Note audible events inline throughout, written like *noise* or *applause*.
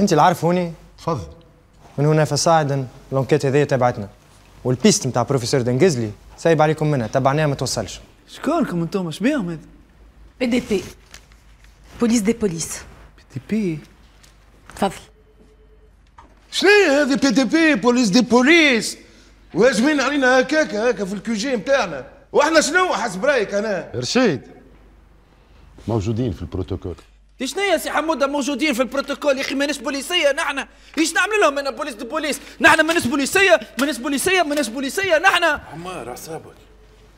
انت اللي عارفوني تفضل. من هنا فصاعدا لونكيت هذه تبعتنا. والبيست نتاع بروفيسور دنجزلي سايب عليكم منها. تبعناها ما توصلش. شكونكم أنتم اش بيهم هذا بي دي بي بوليس دي بوليس بي بي تفضل. شنو هذه بي دي بي بوليس دي بوليس واجمين علينا هكاك هكا في الكوجي نتاعنا وإحنا شنو؟ حسب رأيك أنا. رشيد. موجودين في البروتوكول. دي شنو يا سي حمودة موجودين في البروتوكول؟ يا أخي ماناش بوليسيه نحن. إيش نعمل لهم أنا police des polices؟ نحن ماناش بوليسيه ماناش بوليسيه ماناش بوليسيه نحن. عمار اعصابك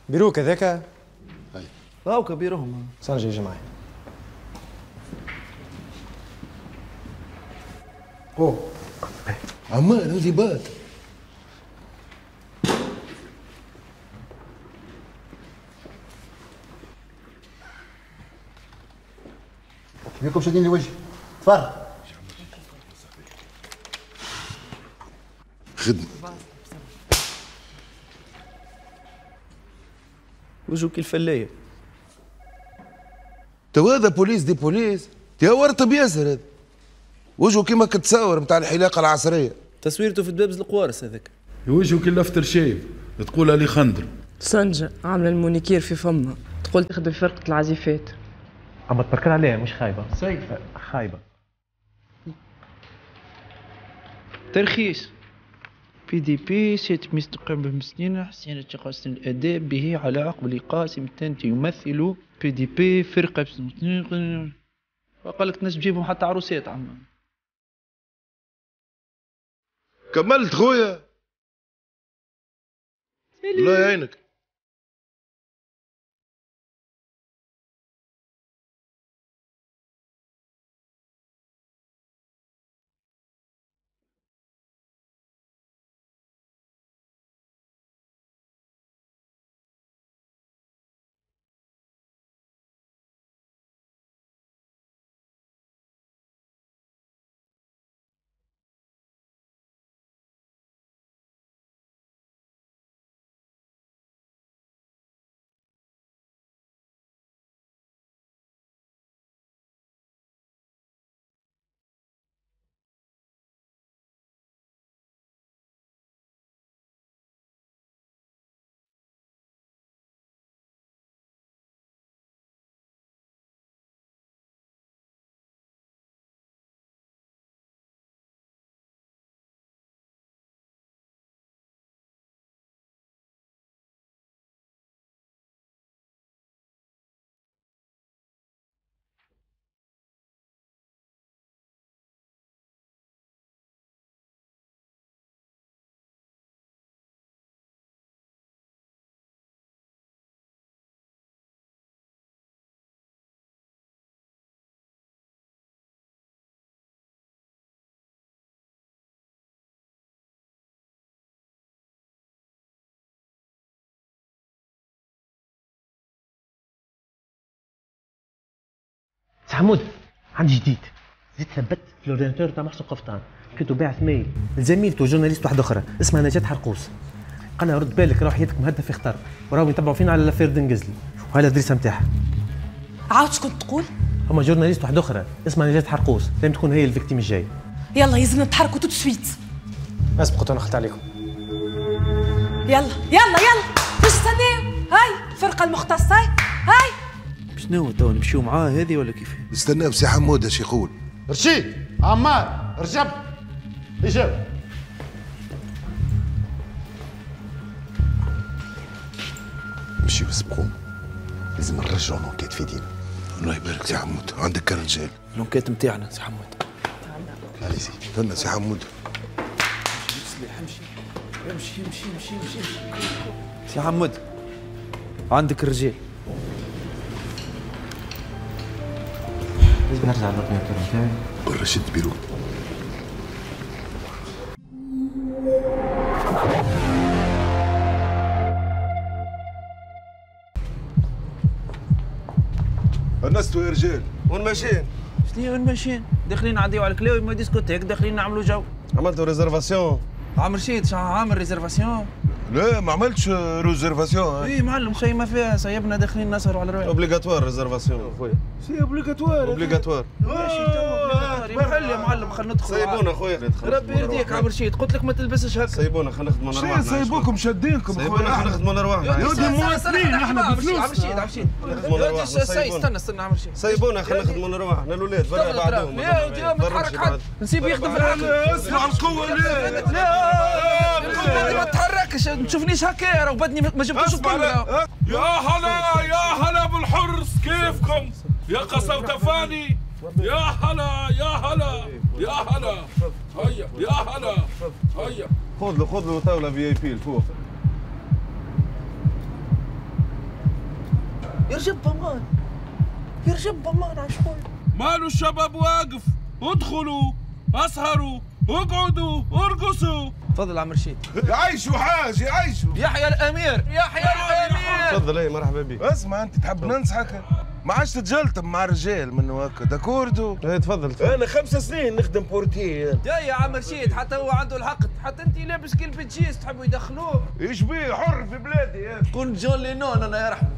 perruque هذاك؟ هاو كبيرهم سنجي يجي معي عمار هذه بيكم شادين لي وجهي تفرج خدمه وجهك الفلايه تو هذا بوليس دي بوليس يا ورطب ياسر هذا وجهه كيما كتصور نتاع الحلاقه العصريه تصويرته في دبابز القوارص هذاك وجهه كي افتر شايف تقول علي خندر سنجة عاملة المونيكير في فمها تقول تخدم في فرقة العزيفات عم تبكر عليها مش خايبة. سيفة خايبة. ترخيص. بي دي بي سيت مستقيم بمسنين حسين تقاسم الأداء به على عقب قاسم تنتي يمثل بي دي بي فرقة وقال لك ناس تجيبهم حتى عروسات عم. كملت خويا. الله يعينك. حمود عندي جديد. زيد ثبت في ال ordinateur تاع محسن قفطان. كنت باعث mail لزميلته journaliste واحدة أخرى اسمها نجاة حرقوس. قال لها رد بالك راح يدك مهدف في خطر وراهم يتبعوا فينا على l'affaire دنجزلي وهذا ال adresse نتاعها عاود شكون تقول؟ هما journaliste واحدة أخرى اسمها نجاة حرقوس. لازم تكون هي ال victime الجاي. يلا يلزمنا نتحركوا tout de suite. اسبقوا تو نخلط عليكم. يلا يلا يلا. مش تستناو هاي الفرقة المختصة. هاي هاي. شنو تو نمشيو معاه هذه ولا كيف؟ استنى بسي حمود اش يقول. رشيد عمار رجب. اجاب نمشيو سبقوم لازم نرجعوا l'enquête في دينا. الله يبارك سي حمود عندك كرجال l'enquête نتاعنا سي حمود علي سي استنى سي حمود امشي امشي امشي امشي سي حمود عندك الرجال نرجع لل ordinateur نتاعي برا شد بيرو. الناس يا رجال وين ماشيين؟ شنو وين ماشيين داخلين نعديو على الكلاوي ما discothèque داخلين نعملوا جو. عملتوا réservation عم رشيد شا عامل réservation لا ما عملتش réservation اي معلم شيء ما فيها سيبنا داخلين نسهروا على رواق obligatoire réservation خويا c'est obligatoire obligatoire ماشي محل يا معلم خلينا ندخل. سيبونا خويا ربي يرضيك عبد الرشيد قلت لك ما تلبسش هكا. سيبونا خلينا نخدموا شنو نرواحنا سايبوكم شادينكم سيبونا خويا خلينا نخدموا نرواحنا يا ودي مواطنين إحنا يا ودي نرواحنا سي سيبونا. استنى استنى عبد الرشيد سيبونا خلينا نخدموا نرواحنا الولاد برا ترى. يا ودي ما تحرك حد. نسيب يخدم في الحقل اسمع القوة ليه؟ لا ما تتحركش ما تشوفنيش هكا راه بدني ما جبتوش الكل. يا هلا يا هلا بالحرص كيفكم؟ يا قصر تفاني. يا هلا يا هلا يا هلا. هيا يا هلا. هيا. خذ له خذ له طاولة في اي بي الفوق يرجب مان. يرجب مان عشقول مالو الشباب واقف؟ ادخلوا اسهروا اقعدوا ارقصوا. تفضل عم رشيد يعيشوا حاج يعيشوا يحيى الأمير يحيى الأمير. تفضل اي مرحبا بك. اسمع أنت تحب ننصحك ما عادش تتجلطم مع رجال منه هكا. داكوردو اي تفضل تفضل. أنا خمس سنين نخدم بورتيه يا يا عم رشيد حتى هو عنده الحق. حتى أنت لابس كل بتجيز تحبوا يدخلوه. إيش بيه؟ حر في بلادي. يا كون جون لينون أنا يرحمه.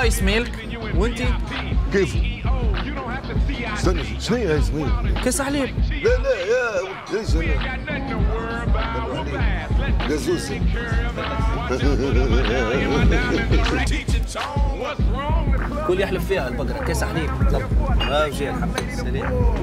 ايس ميلك وانتي؟ كيف استنى شنو هي اسمي كاس حليب. لا لا يا ليش جازوسي *laughs* كل يحلف فيها البقرة. كاس حليب. آه وجاي الحمد سلام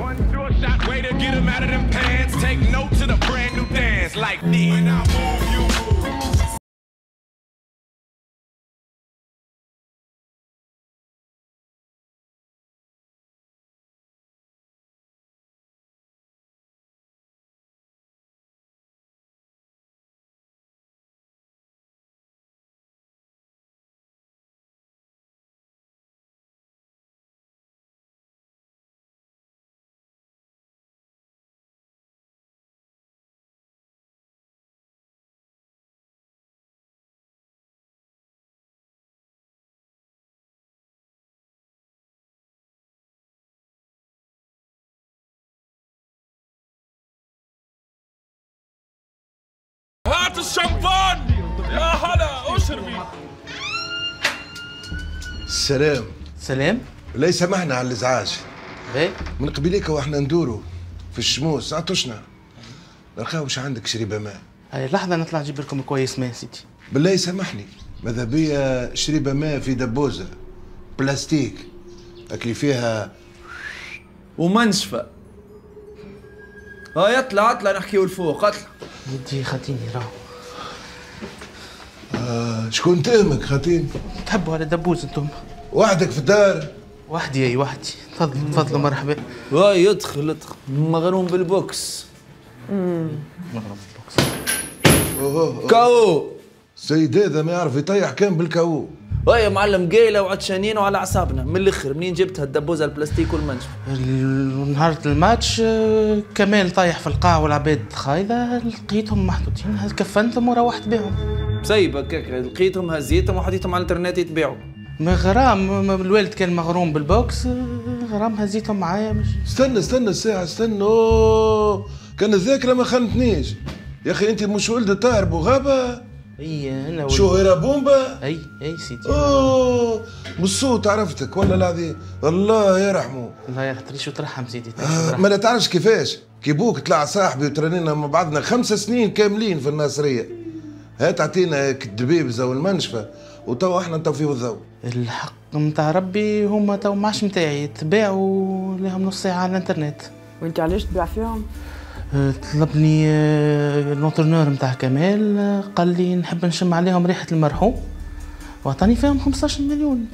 هات الشمبان يا هلا اشربي السلام سلام. لا يسامحنا على الإزعاج. إيه من قبيليك وإحنا ندوروا في الشموس. عطشنا نلقاو واش عندك شريبه ماء. هاي لحظة نطلع نجيب لكم كويس ما سيدي. بالله يسامحني. ماذا بيا شريبه ماء في دبوزه بلاستيك. اكلي فيها ومنشفى ها يطلع اطلع نحكيو الفوق اطلع يدي خاتيني راهو. آه شكون تهمك خاتين؟ تحبوا على دبوز أنتم. وحدك في الدار؟ وحدي أي وحدي. تفضلوا تفضلوا مرحبا. هاي يدخل ادخل مغروم بالبوكس. أوه. كاو. السيد هذا ما يعرف يطيح كان بالكاو. يا معلم قايله وعطشانين وعلى أعصابنا. من الآخر منين جبتها الدبوزه البلاستيك والمنشفى ال- نهار الماتش كمال طايح في القاع والعباد خايذة لقيتهم محطوطين كفنتهم وروحت بهم. هكاك لقيتهم هزيتهم وحطيتهم على الإنترنت يتباعوا ما غرام الوالد كان مغروم بالبوكس غرام هزيتهم معايا مش استنى استنى الساعة استنى. أوه. كان الذاكرة ما خانتنيش يا أخي أنت مش ولد طاهر بوغابة اي أنا شو هيرا بومبا؟ أي أي سيدي. أوه بالصوت عرفتك والله العظيم الله يرحمه الله يرحم شو ترحم سيدي؟ آه ما لا تعرفش كيفاش؟ كي بوك طلع صاحبي وترانينا مع بعضنا خمس سنين كاملين في الناصرية. هات عطينا الدبيبزة والمنشفة وتوا إحنا نطفيو الضوء الحق متاع ربي هما تو معاش متاعي تباعوا لهم نص ساعة على الإنترنت. وانت علاش تبيع فيهم؟ طلبني أه، ال entraîneur متاع كمال أه، قال لي نحب نشم عليهم ريحة المرحوم وعطاني فيهم 15 مليون.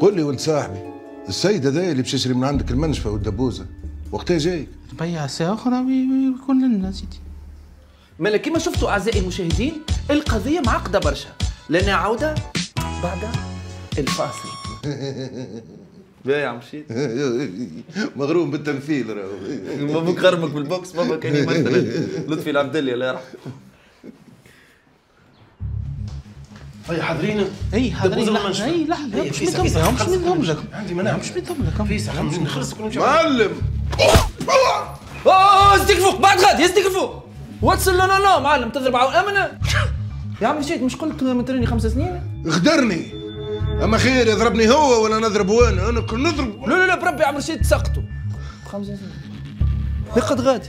قول لي ولد صاحبي السيد هذا اللي باش يشري من عندك المنشفة والدبوزة وقتها جايك. ربيع ساعة أخرى وي- ويكون لنا سيدي مالا كما شفتوا أعزائي المشاهدين القضية معقدة برشا. لنا عوده بعد الفاصل. *laughs* يا عم شيت. *laughs* مغروم بالتمثيل راهو. بابا خرمك بال boxe بابا كان يمثل لطفي العبد الله الله يرحمه. اي حاضرين؟ اي حاضرين. اي لحظة. مش لكم مش مدهم لكم. عندي منام. مش مدهم لكم. فيسع مش نخلص معلم! أوه استكفوا بعد غد يستكفوا واتس لا لا لا معلم تضرب على أمنة. *laughs* يا عم رشيد مش قلت متريني خمس سنين؟ غدرني أما خير يضربني هو ولا نضربه أنا أنا كل نضرب. لا لا لا بربي يا عم رشيد سقطوا خمس سنين لقد غادي.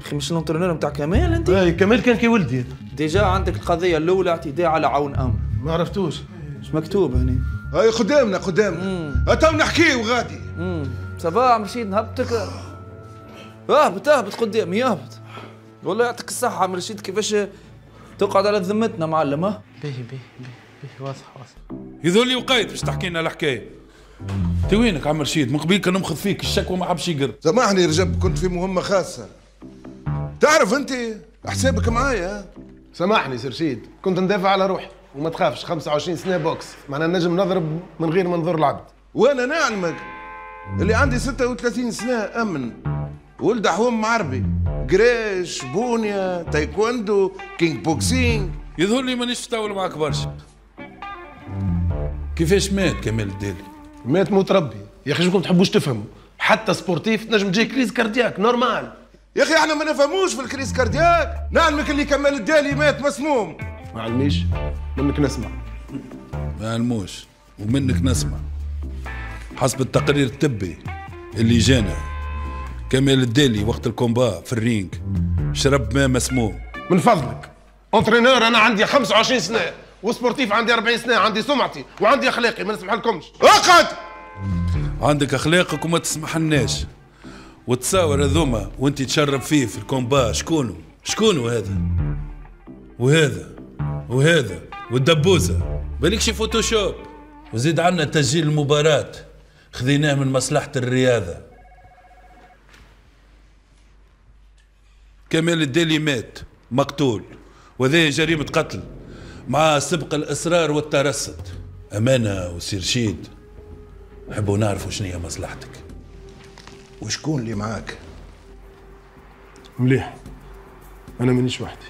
أخي مش ال entraîneur نتاع كمال أنت؟ اي كمال كان كي ولدي. déjà عندك القضية الأولى اعتداء على عون أمر ما عرفتوش. مش مكتوب هنا هاي قدامنا قدامنا تو نحكيو غادي. امم صباح عم رشيد نهبطك. اهبط اهبط قدامي يهبط والله يعطيك الصحة عم رشيد كيفاش تقعد على ذمتنا معلم ها؟ باهي باهي باهي. واضح واضح يذولي وقيت باش تحكي لنا الحكاية. انت وينك عم رشيد من قبيل كان نمخذ فيك الشكوى ما حبش يقر. سامحني رجب كنت في مهمة خاصة. تعرف أنت حسابك معايا؟ سامحني سي رشيد كنت ندافع على روحي وما تخافش 25 سنة boxe. معناها نجم نضرب من غير منظور العبد. وأنا نعلمك اللي عندي 36 سنة أمن. ولد حوم عربي. قريش بونيا تايكوندو kick boxing يظهر لي مانيش مستول معك برشا. كيفاش مات كمال الدالي مات موت ربي. يا أخي شكون تحبوش تفهموا. حتى sportif تنجم تجي crise cardiaque normal. يا أخي إحنا ما نفهموش في ال crise cardiaque. نعلمك اللي كمال الدالي مات مسموم. ما علميش. منك نسمع. ما علموش. ومنك نسمع. حسب التقرير الطبي اللي جانا كمال الدالي وقت ال combat في ال ring شرب ماء مسموم. من فضلك. entraîneur أنا عندي 25 سنة. و sportif عندي 40 سنة عندي سمعتي وعندي أخلاقي ما نسمح لكمش. اقعد! عندك أخلاقك وما تسمح لناش. وتصور هذوما وانت تشرب فيه في الكومبا شكونو؟ شكونو هذا؟ وهذا؟ وهذا؟ والدبوزة؟ بالكش فوتوشوب؟ وزيد عنا تسجيل المباراة. خذيناه من مصلحة الرياضة. كمال الدالي مات. مقتول. وهذه جريمة قتل. مع سبق الإصرار والترصد. أمانة وسير شيد. نحبوا نعرفوا شنو هي مصلحتك. وشكون اللي معاك؟ مليح. أنا مانيش وحدي.